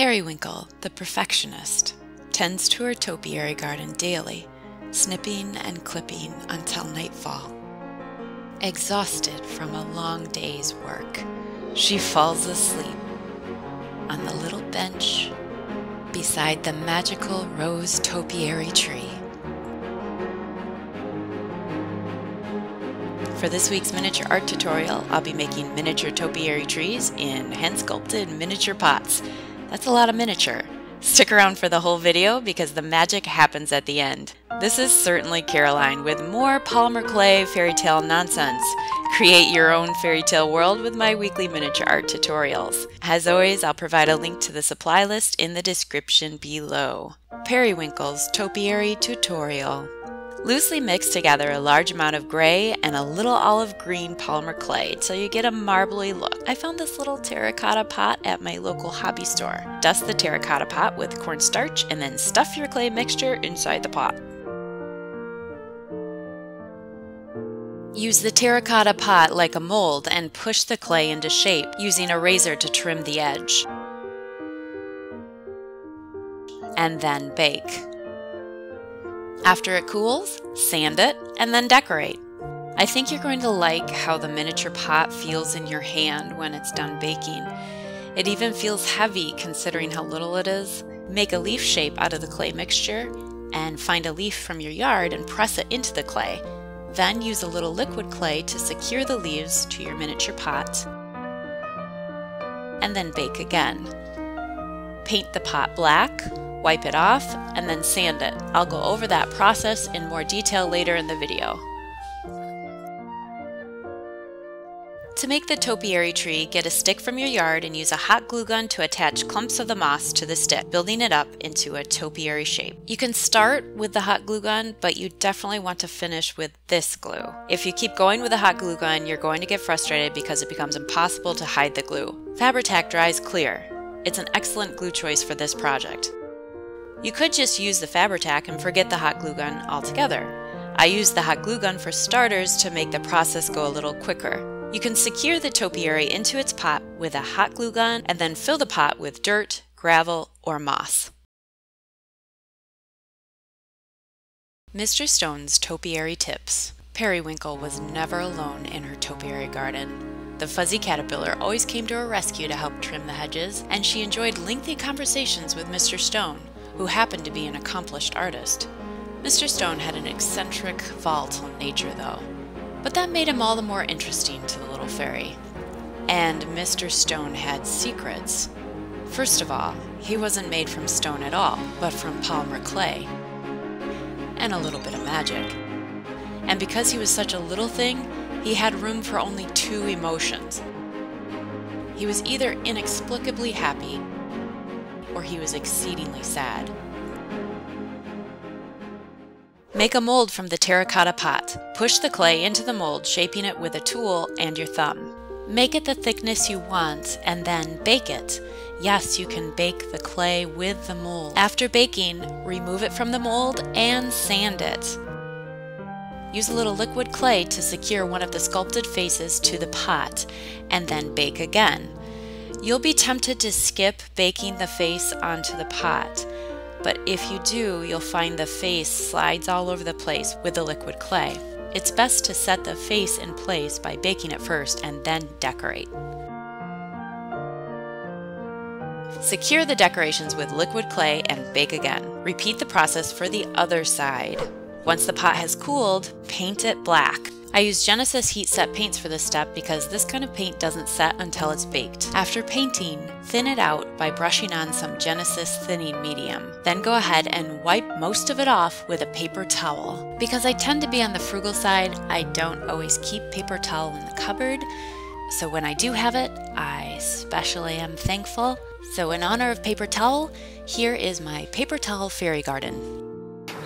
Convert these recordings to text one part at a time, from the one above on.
Periwinkle, the perfectionist, tends to her topiary garden daily, snipping and clipping until nightfall. Exhausted from a long day's work, she falls asleep on the little bench beside the magical rose topiary tree. For this week's miniature art tutorial, I'll be making miniature topiary trees in hand-sculpted miniature pots. That's a lot of miniature. Stick around for the whole video because the magic happens at the end. This is certainly Caroline with more polymer clay fairy tale nonsense. Create your own fairy tale world with my weekly miniature art tutorials. As always, I'll provide a link to the supply list in the description below. Periwinkle's Topiary Tutorial. Loosely mix together a large amount of gray and a little olive green polymer clay till you get a marbly look. I found this little terracotta pot at my local hobby store. Dust the terracotta pot with cornstarch and then stuff your clay mixture inside the pot. Use the terracotta pot like a mold and push the clay into shape using a razor to trim the edge. And then bake. After it cools, sand it, and then decorate. I think you're going to like how the miniature pot feels in your hand when it's done baking. It even feels heavy considering how little it is. Make a leaf shape out of the clay mixture and find a leaf from your yard and press it into the clay. Then use a little liquid clay to secure the leaves to your miniature pot. And then bake again. Paint the pot black wipe it off, and then sand it. I'll go over that process in more detail later in the video. To make the topiary tree, get a stick from your yard and use a hot glue gun to attach clumps of the moss to the stick, building it up into a topiary shape. You can start with the hot glue gun, but you definitely want to finish with this glue. If you keep going with a hot glue gun, you're going to get frustrated because it becomes impossible to hide the glue. Fabri-Tac dries clear. It's an excellent glue choice for this project. You could just use the Fabri-Tac and forget the hot glue gun altogether. I used the hot glue gun for starters to make the process go a little quicker. You can secure the topiary into its pot with a hot glue gun and then fill the pot with dirt, gravel, or moss. Mr. Stone's Topiary Tips Periwinkle was never alone in her topiary garden. The fuzzy caterpillar always came to her rescue to help trim the hedges, and she enjoyed lengthy conversations with Mr. Stone, who happened to be an accomplished artist. Mr. Stone had an eccentric, volatile nature, though, but that made him all the more interesting to the little fairy. And Mr. Stone had secrets. First of all, he wasn't made from stone at all, but from polymer clay. And a little bit of magic. And because he was such a little thing, he had room for only two emotions. He was either inexplicably happy or he was exceedingly sad. Make a mold from the terracotta pot. Push the clay into the mold, shaping it with a tool and your thumb. Make it the thickness you want and then bake it. Yes, you can bake the clay with the mold. After baking, remove it from the mold and sand it. Use a little liquid clay to secure one of the sculpted faces to the pot and then bake again. You'll be tempted to skip baking the face onto the pot, but if you do, you'll find the face slides all over the place with the liquid clay. It's best to set the face in place by baking it first and then decorate. Secure the decorations with liquid clay and bake again. Repeat the process for the other side. Once the pot has cooled, paint it black. I use Genesis heat set paints for this step because this kind of paint doesn't set until it's baked. After painting, thin it out by brushing on some Genesis thinning medium. Then go ahead and wipe most of it off with a paper towel. Because I tend to be on the frugal side, I don't always keep paper towel in the cupboard, so when I do have it, I especially am thankful. So in honor of paper towel, here is my paper towel fairy garden.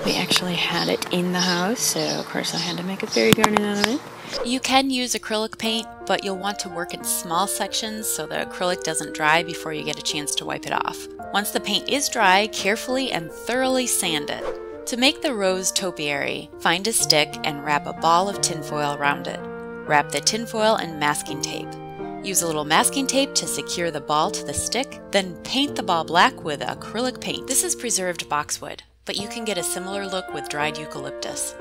We actually had it in the house, so of course I had to make a fairy garden out of it. You can use acrylic paint, but you'll want to work in small sections so the acrylic doesn't dry before you get a chance to wipe it off. Once the paint is dry, carefully and thoroughly sand it. To make the rose topiary, find a stick and wrap a ball of tinfoil around it. Wrap the tinfoil in masking tape. Use a little masking tape to secure the ball to the stick, then paint the ball black with acrylic paint. This is preserved boxwood, but you can get a similar look with dried eucalyptus.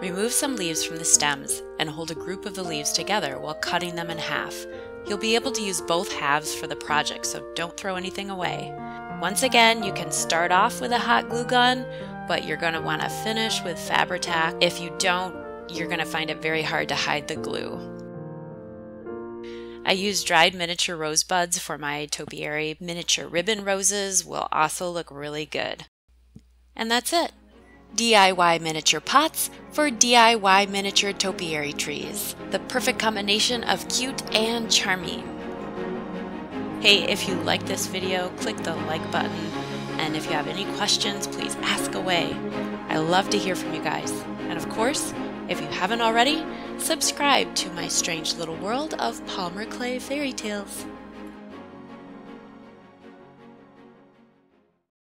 Remove some leaves from the stems and hold a group of the leaves together while cutting them in half. You'll be able to use both halves for the project, so don't throw anything away. Once again, you can start off with a hot glue gun, but you're going to want to finish with Fabri-Tac. If you don't, you're going to find it very hard to hide the glue. I use dried miniature rosebuds for my topiary. Miniature ribbon roses will also look really good. And that's it. DIY miniature pots for DIY miniature topiary trees. The perfect combination of cute and charming. Hey, if you like this video, click the like button. And if you have any questions, please ask away. I love to hear from you guys. And of course, if you haven't already, subscribe to my strange little world of polymer clay fairy tales.